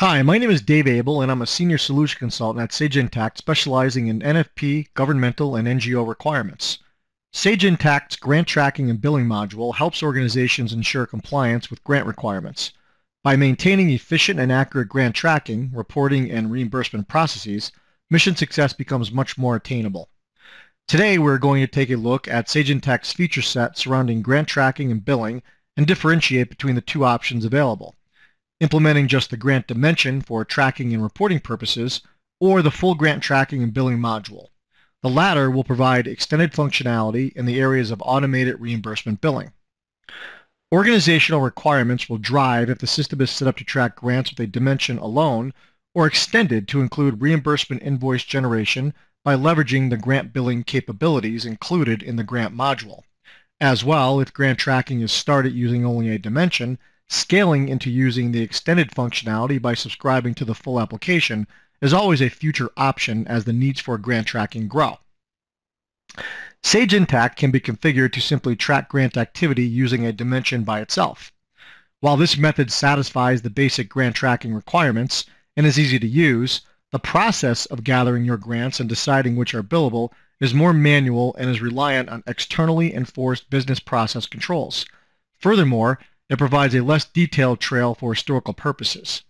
Hi, my name is Dave Abel, and I'm a senior solution consultant at Sage Intacct, specializing in NFP, governmental, and NGO requirements. Sage Intacct's grant tracking and billing module helps organizations ensure compliance with grant requirements. By maintaining efficient and accurate grant tracking, reporting, and reimbursement processes, mission success becomes much more attainable. Today, we're going to take a look at Sage Intacct's feature set surrounding grant tracking and billing and differentiate between the two options available implementing just the grant dimension for tracking and reporting purposes, or the full grant tracking and billing module. The latter will provide extended functionality in the areas of automated reimbursement billing. Organizational requirements will drive if the system is set up to track grants with a dimension alone or extended to include reimbursement invoice generation by leveraging the grant billing capabilities included in the grant module. As well, if grant tracking is started using only a dimension, Scaling into using the extended functionality by subscribing to the full application is always a future option as the needs for grant tracking grow. Sage Intacct can be configured to simply track grant activity using a dimension by itself. While this method satisfies the basic grant tracking requirements and is easy to use, the process of gathering your grants and deciding which are billable is more manual and is reliant on externally enforced business process controls. Furthermore, it provides a less detailed trail for historical purposes.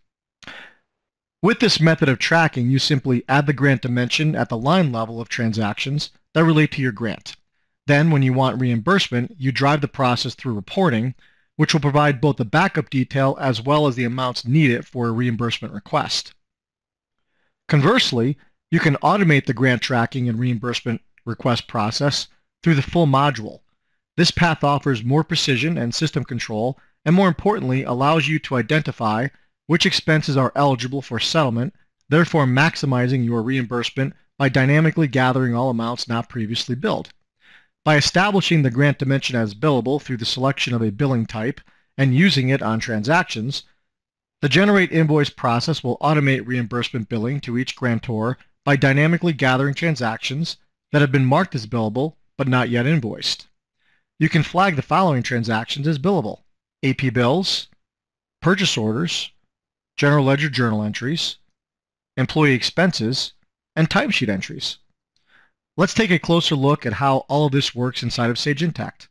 With this method of tracking, you simply add the grant dimension at the line level of transactions that relate to your grant. Then, when you want reimbursement, you drive the process through reporting, which will provide both the backup detail as well as the amounts needed for a reimbursement request. Conversely, you can automate the grant tracking and reimbursement request process through the full module. This path offers more precision and system control and more importantly, allows you to identify which expenses are eligible for settlement, therefore maximizing your reimbursement by dynamically gathering all amounts not previously billed. By establishing the grant dimension as billable through the selection of a billing type and using it on transactions, the Generate Invoice process will automate reimbursement billing to each grantor by dynamically gathering transactions that have been marked as billable but not yet invoiced. You can flag the following transactions as billable. AP bills, purchase orders, general ledger journal entries, employee expenses, and timesheet entries. Let's take a closer look at how all of this works inside of Sage Intacct.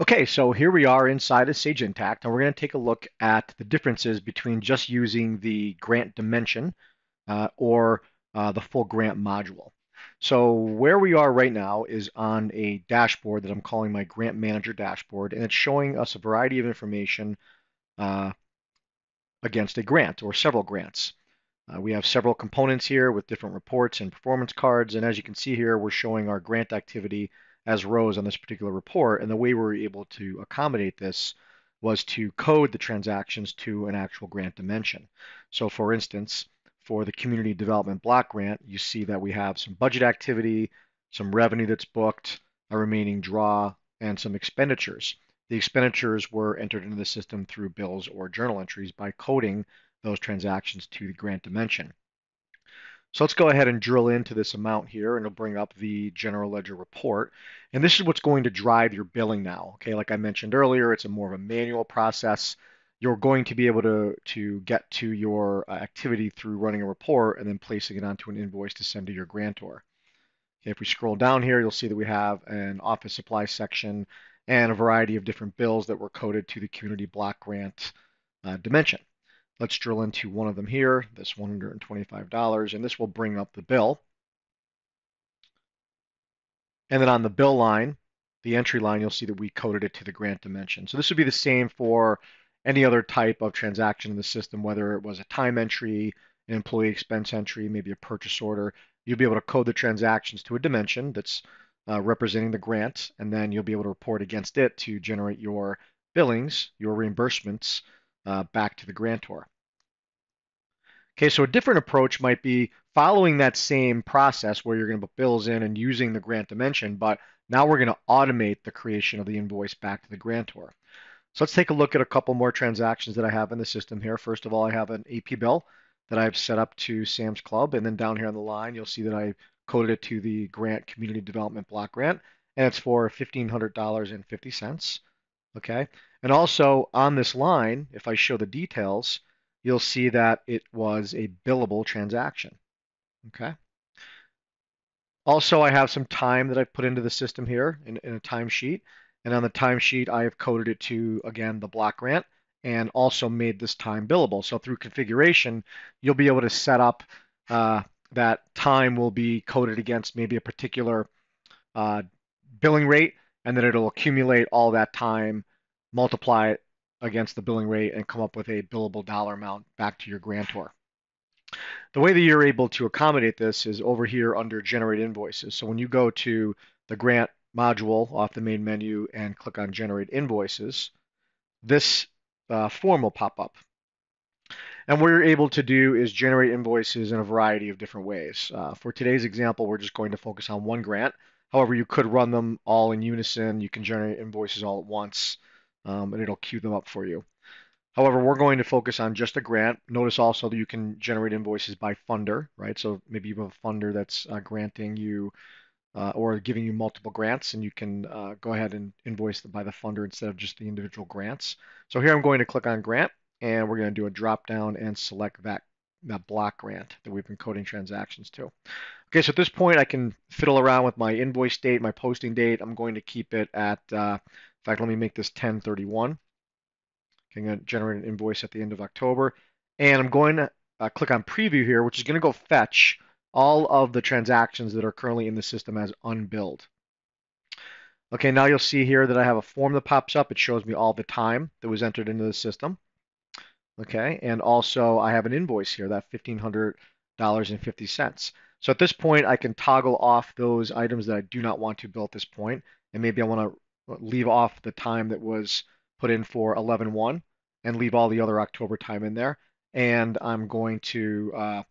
Okay, so here we are inside of Sage Intacct, and we're going to take a look at the differences between just using the grant dimension uh, or uh, the full grant module. So where we are right now is on a dashboard that I'm calling my Grant Manager dashboard, and it's showing us a variety of information uh, against a grant or several grants. Uh, we have several components here with different reports and performance cards, and as you can see here, we're showing our grant activity as rows on this particular report, and the way we were able to accommodate this was to code the transactions to an actual grant dimension. So for instance, for the community development block grant, you see that we have some budget activity, some revenue that's booked, a remaining draw, and some expenditures. The expenditures were entered into the system through bills or journal entries by coding those transactions to the grant dimension. So let's go ahead and drill into this amount here and it'll bring up the general ledger report. And this is what's going to drive your billing now. Okay, like I mentioned earlier, it's a more of a manual process you're going to be able to, to get to your uh, activity through running a report and then placing it onto an invoice to send to your grantor. Okay, if we scroll down here, you'll see that we have an office supply section and a variety of different bills that were coded to the community block grant uh, dimension. Let's drill into one of them here, this $125, and this will bring up the bill. And then on the bill line, the entry line, you'll see that we coded it to the grant dimension. So this would be the same for any other type of transaction in the system, whether it was a time entry, an employee expense entry, maybe a purchase order, you'll be able to code the transactions to a dimension that's uh, representing the grant, and then you'll be able to report against it to generate your billings, your reimbursements uh, back to the grantor. Okay, so a different approach might be following that same process where you're going to put bills in and using the grant dimension, but now we're going to automate the creation of the invoice back to the grantor. So let's take a look at a couple more transactions that I have in the system here. First of all, I have an AP bill that I've set up to Sam's Club. And then down here on the line, you'll see that I coded it to the grant community development block grant. And it's for $1,500.50. Okay. And also on this line, if I show the details, you'll see that it was a billable transaction. Okay. Also, I have some time that I've put into the system here in, in a timesheet. And on the timesheet, I have coded it to, again, the block grant and also made this time billable. So through configuration, you'll be able to set up uh, that time will be coded against maybe a particular uh, billing rate, and then it'll accumulate all that time, multiply it against the billing rate, and come up with a billable dollar amount back to your grantor. The way that you're able to accommodate this is over here under Generate Invoices. So when you go to the grant module off the main menu and click on Generate Invoices, this uh, form will pop up. And what you're able to do is generate invoices in a variety of different ways. Uh, for today's example, we're just going to focus on one grant. However, you could run them all in unison. You can generate invoices all at once, um, and it'll queue them up for you. However, we're going to focus on just a grant. Notice also that you can generate invoices by funder, right? So maybe you have a funder that's uh, granting you uh, or giving you multiple grants, and you can uh, go ahead and invoice them by the funder instead of just the individual grants. So here I'm going to click on grant, and we're going to do a drop down and select that, that block grant that we've been coding transactions to. Okay, so at this point I can fiddle around with my invoice date, my posting date. I'm going to keep it at, uh, in fact, let me make this 1031. I'm going to generate an invoice at the end of October. And I'm going to uh, click on preview here, which is going to go fetch all of the transactions that are currently in the system as unbilled. Okay, now you'll see here that I have a form that pops up. It shows me all the time that was entered into the system. Okay, and also I have an invoice here, that $1,500.50. So at this point, I can toggle off those items that I do not want to bill at this point. and maybe I want to leave off the time that was put in for 11-1 and leave all the other October time in there. And I'm going to uh,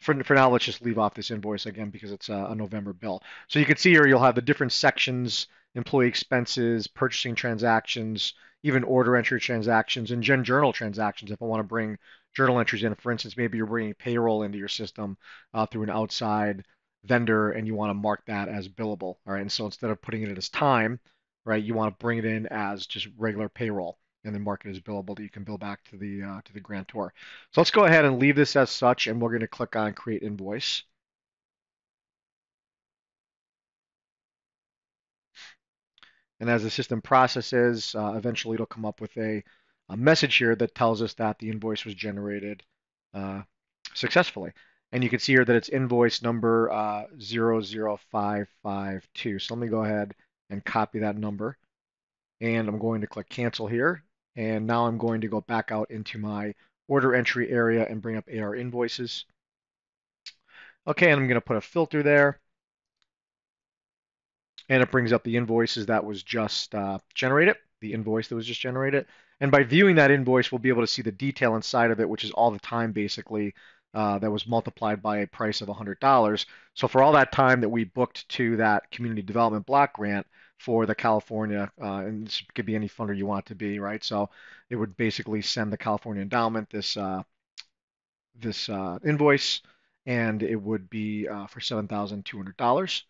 for, for now, let's just leave off this invoice again because it's a, a, November bill. So you can see here you'll have the different sections, employee expenses, purchasing transactions, even order entry transactions, and gen journal transactions if I want to bring journal entries in. For instance, maybe you're bringing payroll into your system uh, through an outside vendor and you want to mark that as billable. All right, and so instead of putting it as time, right, you want to bring it in as just regular payroll and then mark it as billable that you can bill back to the uh, to the grantor. So let's go ahead and leave this as such, and we're going to click on Create Invoice. And as the system processes, uh, eventually it'll come up with a, a, message here that tells us that the invoice was generated uh, successfully. And you can see here that it's invoice number uh, 00552. So let me go ahead and copy that number. And I'm going to click cancel here. And now I'm going to go back out into my order entry area and bring up AR invoices. Okay, and I'm going to put a filter there. And it brings up the invoices that was just uh, generated, the invoice that was just generated. And by viewing that invoice, we'll be able to see the detail inside of it, which is all the time basically uh, that was multiplied by a price of $100. So for all that time that we booked to that community development block grant, for the California, uh, and this could be any funder you want to be, right? So it would basically send the California endowment this uh, this uh, invoice, and it would be uh, for seven thousand two hundred dollars.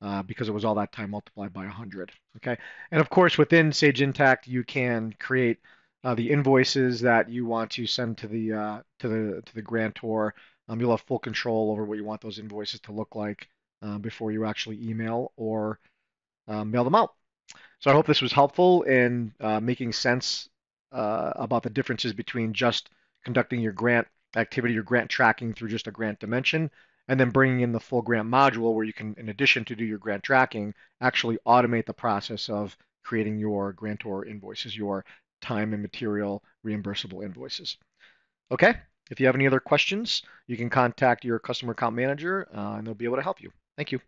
Uh, because it was all that time multiplied by 100. Okay, and of course within Sage Intacct you can create uh, the invoices that you want to send to the to the to the grantor. Um, you'll have full control over what you want those invoices to look like before you actually email or um, mail them out. So I hope this was helpful in uh, making sense uh, about the differences between just conducting your grant activity, your grant tracking through just a grant dimension, and then bringing in the full grant module where you can, in addition to do your grant tracking, actually automate the process of creating your grantor invoices, your time and material reimbursable invoices. Okay, if you have any other questions, you can contact your customer account manager uh, and they'll be able to help you. Thank you.